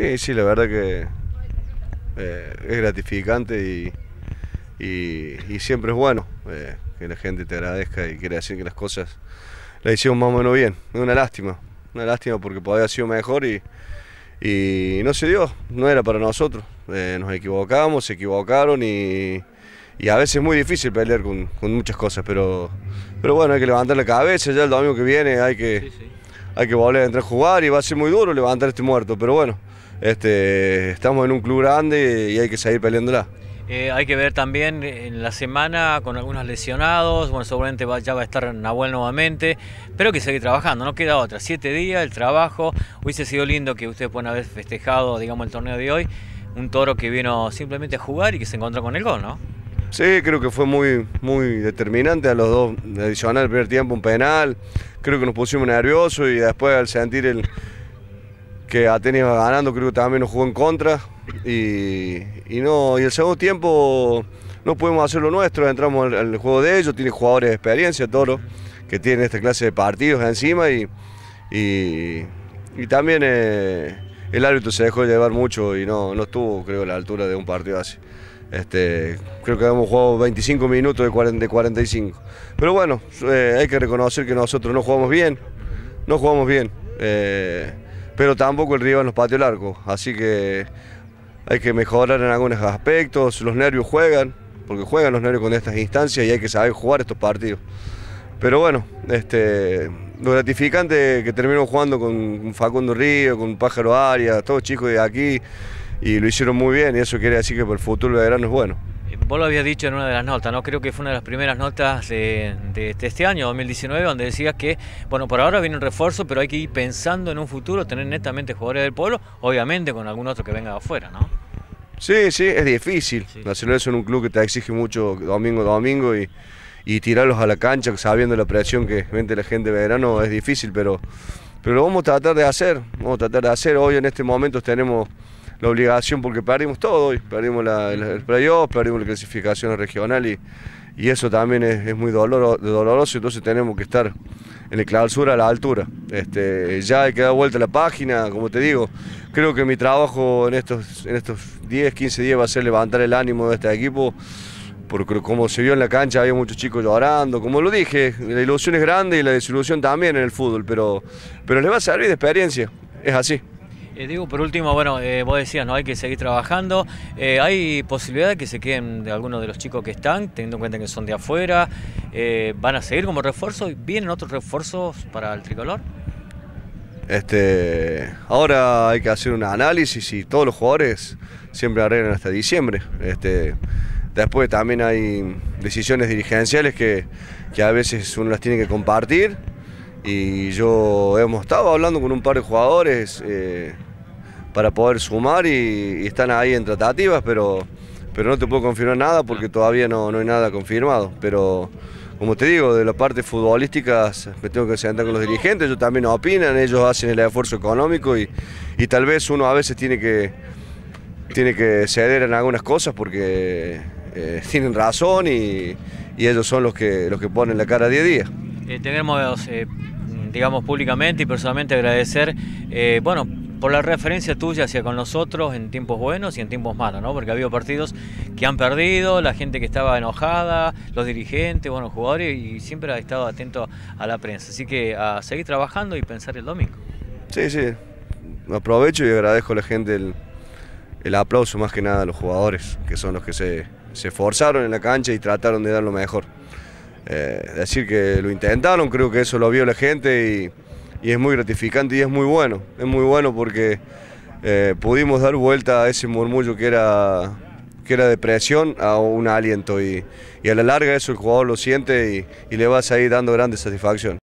Sí, sí, la verdad que eh, es gratificante y, siempre es bueno eh, que la gente te agradezca y quiera decir que las cosas las hicieron más o menos bien. Es una lástima, una lástima porque podría haber sido mejor y, y no se dio, no era para nosotros. Eh, nos equivocamos, se equivocaron y, a veces es muy difícil pelear con, muchas cosas, pero, pero bueno, hay que levantar la cabeza, ya el domingo que viene hay que, hay que volver a entrar a jugar y va a ser muy duro levantar este muerto, pero bueno, este, estamos en un club grande y hay que seguir peleándola. Eh, hay que ver también en la semana con algunos lesionados, bueno, seguramente ya va a estar Nahuel nuevamente, pero que seguir trabajando, no queda otra. Siete días, el trabajo, hubiese sido lindo que ustedes puedan haber festejado, digamos, el torneo de hoy, un toro que vino simplemente a jugar y que se encontró con el gol, ¿no? Sí, creo que fue muy, muy determinante a los dos, adicional el primer tiempo, un penal, creo que nos pusimos nerviosos y después al sentir el que Atenas iba ganando, creo que también nos jugó en contra. Y, no, y el segundo tiempo no pudimos hacer lo nuestro, entramos al, juego de ellos, tiene jugadores de experiencia, Toro, que tienen esta clase de partidos encima y, y, también eh, el árbitro se dejó llevar mucho y no, no estuvo, creo, a la altura de un partido así. Este, creo que hemos jugado 25 minutos de, 40, 45. Pero bueno, eh, hay que reconocer que nosotros no jugamos bien, no jugamos bien. Eh, pero tampoco el rival nos pateó el arco, así que hay que mejorar en algunos aspectos, los nervios juegan, porque juegan los nervios con estas instancias y hay que saber jugar estos partidos. Pero bueno, este, lo gratificante que terminamos jugando con Facundo Río, con Pájaro Arias, todos chicos de aquí, y lo hicieron muy bien, y eso quiere decir que por el futuro de verano es bueno. Vos lo habías dicho en una de las notas, ¿no? Creo que fue una de las primeras notas de, este año, 2019, donde decías que, bueno, por ahora viene un refuerzo, pero hay que ir pensando en un futuro, tener netamente jugadores del pueblo, obviamente con algún otro que venga de afuera, ¿no? Sí, sí, es difícil. Nacional es un club que te exige mucho domingo domingo y, y tirarlos a la cancha sabiendo la presión que vende la gente de verano es difícil, pero, pero lo vamos a tratar de hacer. Vamos a tratar de hacer. Hoy en este momento tenemos la obligación porque perdimos todo hoy, perdimos el playoff, perdimos la clasificación regional y, y eso también es, muy doloroso, entonces tenemos que estar en el clausura a la altura. Este, ya hay que dar vuelta la página, como te digo, creo que mi trabajo en estos, en estos 10, 15 días va a ser levantar el ánimo de este equipo, porque como se vio en la cancha había muchos chicos llorando, como lo dije, la ilusión es grande y la desilusión también en el fútbol, pero, pero les va a servir de experiencia, es así. Eh, digo, por último, bueno, eh, vos decías, ¿no? Hay que seguir trabajando. Eh, ¿Hay posibilidad de que se queden de algunos de los chicos que están, teniendo en cuenta que son de afuera? ¿Van a seguir como refuerzo? ¿Vienen otros refuerzos para el tricolor? Este, ahora hay que hacer un análisis y todos los jugadores siempre arreglan hasta diciembre. Este, después también hay decisiones dirigenciales que, que a veces uno las tiene que compartir y yo hemos estado hablando con un par de jugadores para poder sumar y, están ahí en tratativas, pero, pero no te puedo confirmar nada porque todavía no, no hay nada confirmado. Pero como te digo, de la parte futbolística me tengo que sentar con los dirigentes, ellos también opinan, ellos hacen el esfuerzo económico y, y tal vez uno a veces tiene que, tiene que ceder en algunas cosas porque eh, tienen razón y, y, ellos son los que, los que ponen la cara día a día. Eh, tenemos, eh, digamos, públicamente y personalmente agradecer, bueno, por la referencia tuya hacia con nosotros en tiempos buenos y en tiempos malos, ¿no? Porque ha habido partidos que han perdido, la gente que estaba enojada, los dirigentes, bueno, jugadores, y siempre ha estado atento a la prensa. Así que a seguir trabajando y pensar el domingo. Sí, sí. Aprovecho y agradezco a la gente el, aplauso más que nada a los jugadores, que son los que se, se esforzaron en la cancha y trataron de dar lo mejor. Eh, decir que lo intentaron, creo que eso lo vio la gente y y es muy gratificante y es muy bueno. Es muy bueno porque eh, pudimos dar vuelta a ese murmullo que era, que era depresión a un aliento y, a la larga eso el jugador lo siente y, le vas a ir dando grande satisfacción.